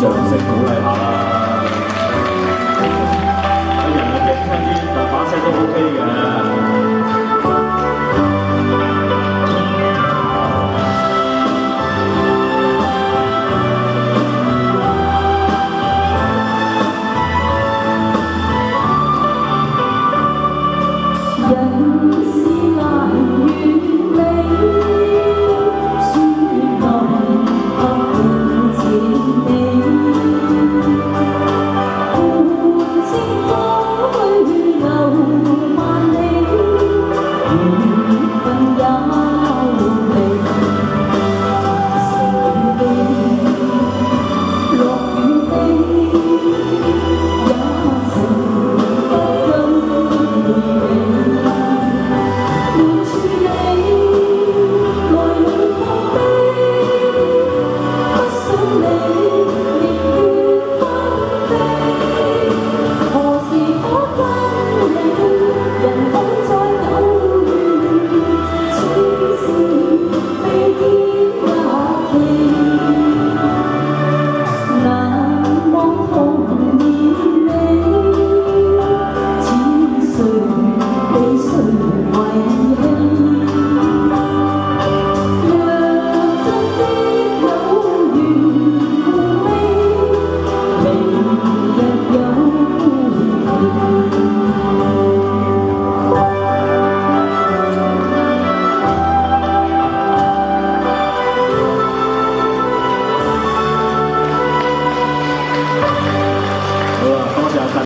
就先鼓励下啦。Amen.